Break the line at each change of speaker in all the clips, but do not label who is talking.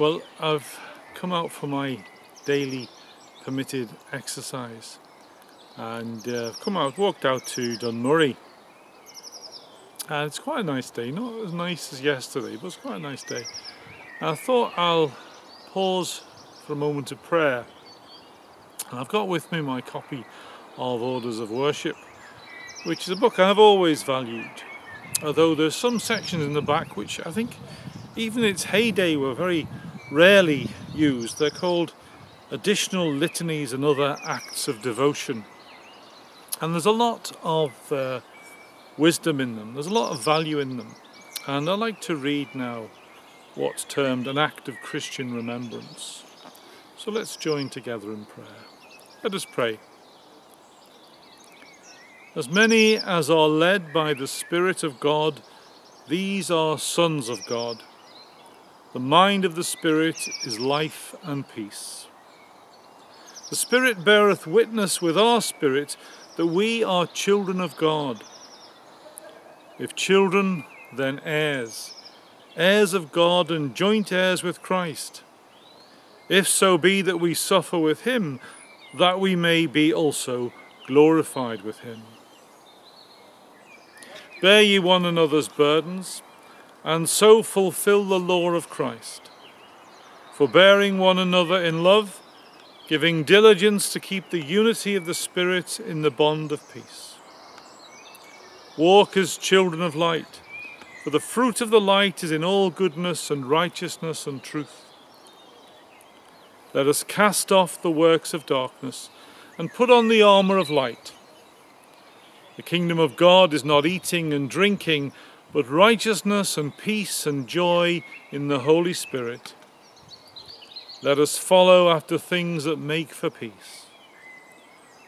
Well, I've come out for my daily permitted exercise and uh, I've come out, walked out to Dunmurry and it's quite a nice day, not as nice as yesterday, but it's quite a nice day. And I thought I'll pause for a moment of prayer. And I've got with me my copy of Orders of Worship, which is a book I've always valued. Although there's some sections in the back which I think, even in its heyday, were very rarely used. They're called additional litanies and other acts of devotion. And there's a lot of uh, wisdom in them, there's a lot of value in them. And I like to read now what's termed an act of Christian remembrance. So let's join together in prayer. Let us pray. As many as are led by the Spirit of God, these are sons of God. The mind of the Spirit is life and peace. The Spirit beareth witness with our spirit that we are children of God. If children, then heirs, heirs of God and joint heirs with Christ. If so be that we suffer with him, that we may be also glorified with him. Bear ye one another's burdens, and so fulfill the law of Christ. Forbearing one another in love, giving diligence to keep the unity of the Spirit in the bond of peace. Walk as children of light, for the fruit of the light is in all goodness and righteousness and truth. Let us cast off the works of darkness and put on the armour of light. The kingdom of God is not eating and drinking, but righteousness and peace and joy in the Holy Spirit. Let us follow after things that make for peace.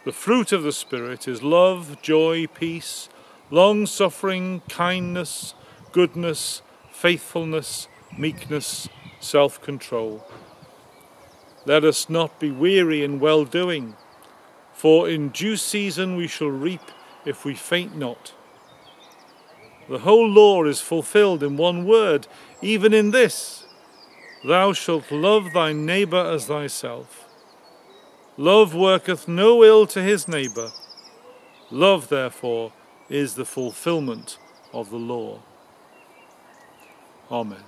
The fruit of the Spirit is love, joy, peace, long suffering, kindness, goodness, faithfulness, meekness, self control. Let us not be weary in well doing, for in due season we shall reap if we faint not. The whole law is fulfilled in one word, even in this Thou shalt love thy neighbour as thyself. Love worketh no ill to his neighbour. Love, therefore, is the fulfillment of the law. Amen.